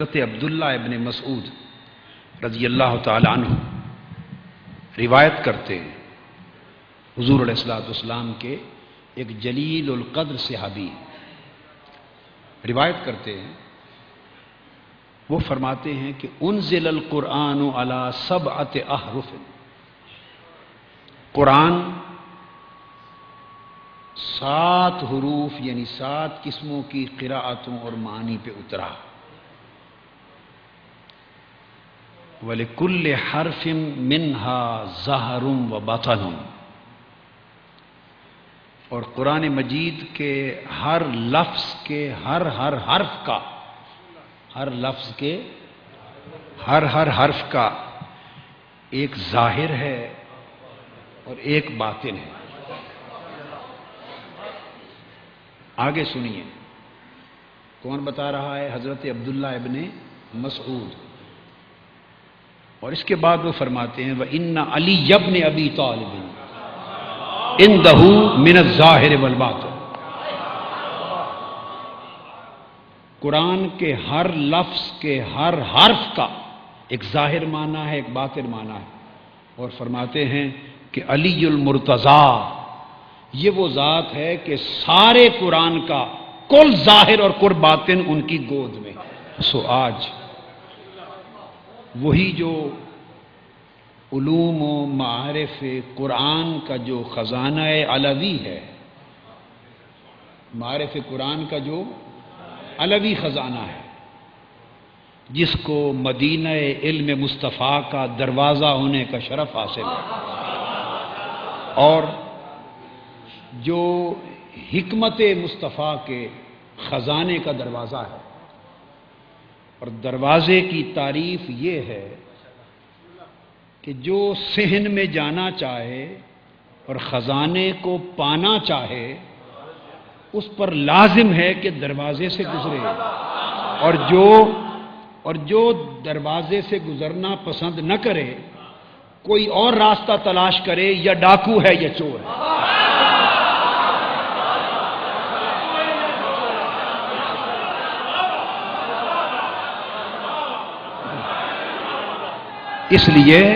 हज़रत अब्दुल्ला इबन मसूद रज़ी अल्लाह तु रिवायत करते हैं, हजूर सलाम के एक जलील कद्र सहाबी रिवायत करते हैं। वो फरमाते हैं कि उन जिल कुरान अला सब अत अहरुफ कुरान सात हरूफ यानी सात किस्मों की किरातों और मानी पे उतरा। वलिकुल्ल हरफिम मिनहा जहरुम व बतनुम। और कुरान मजीद के हर लफ्ज के हर हर हर्फ का, हर लफ्ज के हर हर हर्फ का एक ज़ाहिर है और एक बातिन है। आगे सुनिए। कौन बता रहा है? हज़रत अब्दुल्ला इबन मसूद। और इसके बाद वो फरमाते हैं, वह इन्ना अली यबन अबी तालिबिन इन दहू मिनत ज़ाहिर वलबात कुरान के हर लफ्ज के हर हर्फ का एक ज़ाहिर माना है, एक बातिर माना है। और फरमाते हैं कि अलीजुल मुर्तज़ा, ये वो ज़ात है कि सारे कुरान का कुल ज़ाहिर और कुल बातिन उनकी गोद में सो आज वही जो उलूम मारफ कुरान का जो ख़जाना अलवी है। मारफ कुरान का जो अलवी ख़जाना है, जिसको मदीन इल्म मुस्तफ़ा का दरवाज़ा होने का शरफ हासिल है। और जो हमत मुस्तफ़ा के ख़जाने का दरवाज़ा है और दरवाज़े की तारीफ़ ये है कि जो सहन में जाना चाहे और ख़जाने को पाना चाहे, उस पर लाजिम है कि दरवाजे से गुजरे। और जो और जो दरवाजे से गुजरना पसंद न करे, कोई और रास्ता तलाश करे या डाकू है या चोर है। इसलिए